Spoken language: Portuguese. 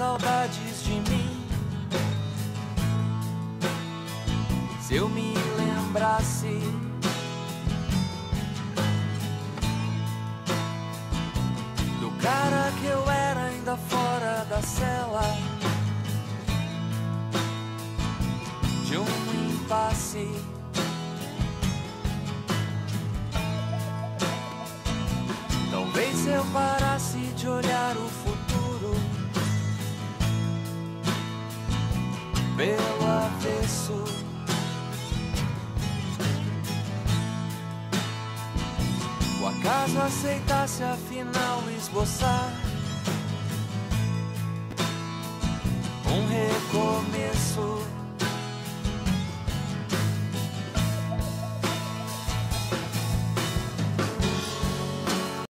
saudades de mim. Se eu me lembrasse. do Cara que eu era ainda fora da cela De um impasse Talvez eu parasse de olhar o futuro acaso aceitasse afinal esboçar